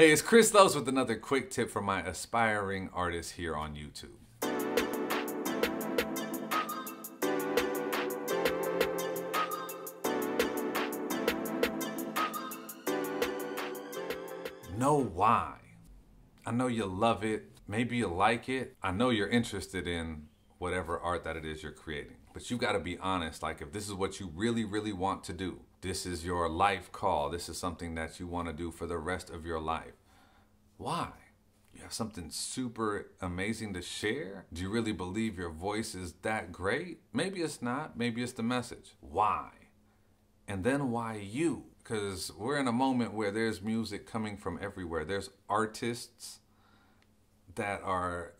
Hey, it's Chris Loos with another quick tip for my aspiring artists here on YouTube. Know why. I know you love it. Maybe you like it. I know you're interested in whatever art that it is you're creating. But you got to be honest. Like, if this is what you really, really want to do, this is your life call, this is something that you want to do for the rest of your life. Why? You have something super amazing to share? Do you really believe your voice is that great? Maybe it's not. Maybe it's the message. Why? And then why you? Because we're in a moment where there's music coming from everywhere. There's artists that are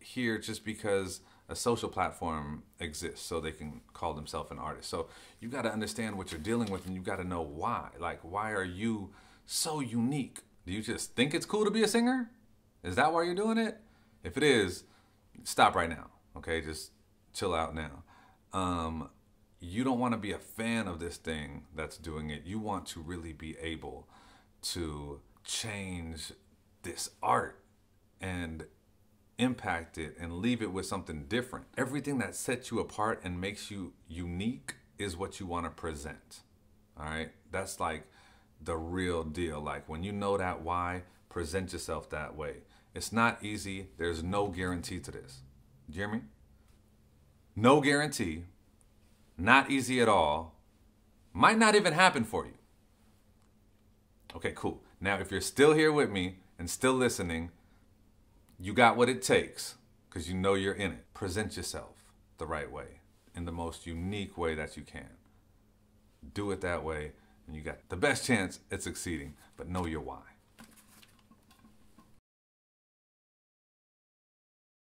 here just because a social platform exists so they can call themselves an artist. So you've got to understand what you're dealing with and you've got to know why. Like, why are you so unique? Do you just think it's cool to be a singer? Is that why you're doing it? If it is, stop right now. Okay, just chill out now. Um, you don't want to be a fan of this thing that's doing it. You want to really be able to change this art and impact it and leave it with something different. Everything that sets you apart and makes you unique is what you want to present. All right? That's like the real deal. Like when you know that why, present yourself that way. It's not easy. There's no guarantee to this. Do you hear me? No guarantee. Not easy at all. Might not even happen for you. Okay, cool. Now, if you're still here with me and still listening, you got what it takes because you know you're in it. Present yourself the right way in the most unique way that you can. Do it that way, and you got the best chance at succeeding, but know your why.